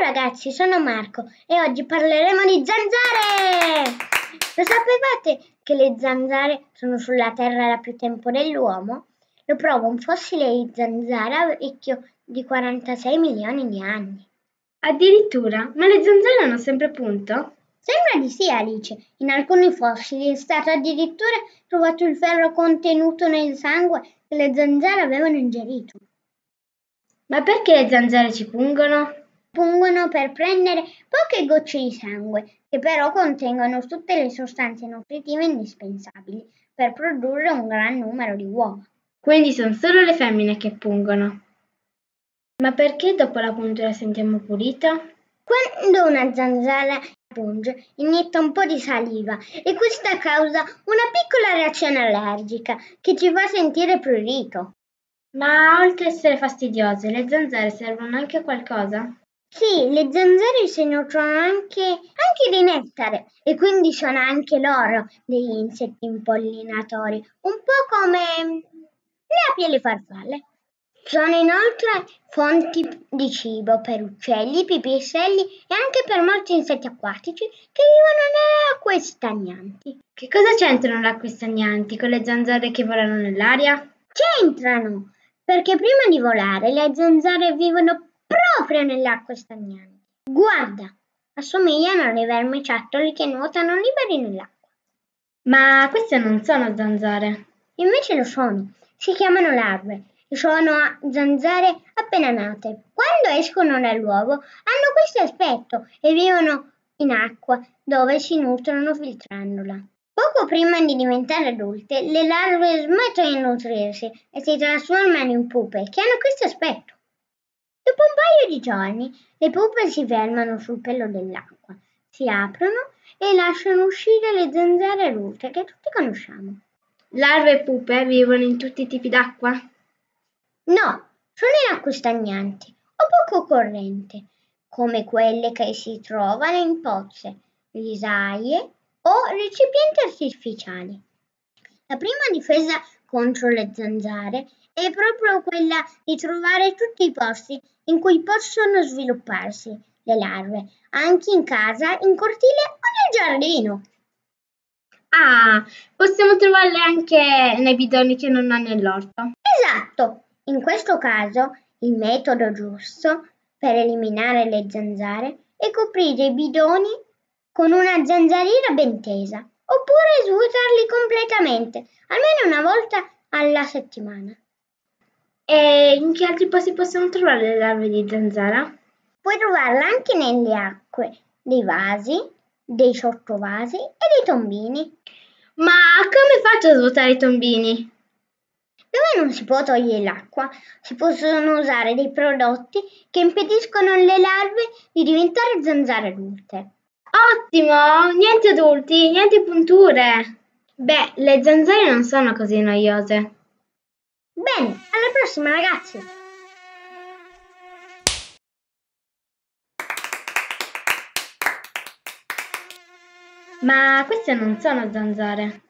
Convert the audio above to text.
ragazzi, sono Marco e oggi parleremo di zanzare! Lo sapevate che le zanzare sono sulla Terra da più tempo dell'uomo? Lo prova un fossile di zanzara vecchio di 46 milioni di anni. Addirittura? Ma le zanzare hanno sempre punto? Sembra di sì, Alice. In alcuni fossili è stato addirittura trovato il ferro contenuto nel sangue che le zanzare avevano ingerito. Ma perché le zanzare ci pungono? Pungono per prendere poche gocce di sangue, che però contengono tutte le sostanze nutritive indispensabili per produrre un gran numero di uova. Quindi sono solo le femmine che pungono. Ma perché dopo la puntura sentiamo pulita? Quando una zanzara punge, inietta un po' di saliva e questa causa una piccola reazione allergica che ci fa sentire prurito. Ma oltre ad essere fastidiose, le zanzare servono anche a qualcosa? Sì, le zanzare si nutrono anche, anche di nettare e quindi sono anche loro degli insetti impollinatori, un po' come le api e le farfalle. Sono inoltre fonti di cibo per uccelli, pipistrelli e anche per molti insetti acquatici che vivono nelle acque stagnanti. Che cosa c'entrano le acque stagnanti con le zanzare che volano nell'aria? C'entrano, perché prima di volare le zanzare vivono proprio nelle acque stagnanti. Guarda, assomigliano alle vermiciattoli che nuotano liberi nell'acqua. Ma queste non sono zanzare. Invece lo sono, si chiamano larve sono zanzare appena nate. Quando escono dall'uovo hanno questo aspetto e vivono in acqua dove si nutrono filtrandola. Poco prima di diventare adulte, le larve smettono di nutrirsi e si trasformano in pupe che hanno questo aspetto. Dopo un paio di giorni, le pupe si fermano sul pelo dell'acqua, si aprono e lasciano uscire le zanzare adulte che tutti conosciamo. Larve e pupe vivono in tutti i tipi d'acqua? No, sono in acque stagnanti o poco corrente, come quelle che si trovano in pozze, risaie o recipienti artificiali. La prima difesa contro le zanzare è proprio quella di trovare tutti i posti in cui possono svilupparsi le larve, anche in casa, in cortile o nel giardino. Ah, possiamo trovarle anche nei bidoni che non hanno nell'orto. Esatto, in questo caso il metodo giusto per eliminare le zanzare è coprire i bidoni con una zanzariera ben tesa oppure svuotarli completamente, almeno una volta alla settimana. E in che altri posti possiamo trovare le larve di zanzara? Puoi trovarle anche nelle acque, dei vasi, dei sottovasi e dei tombini. Ma come faccio a svuotare i tombini? Dove non si può togliere l'acqua, si possono usare dei prodotti che impediscono alle larve di diventare zanzare adulte. Ottimo! Niente adulti, niente punture. Beh, le zanzare non sono così noiose. Bene, prossima ragazzi! Ma queste non sono zanzare.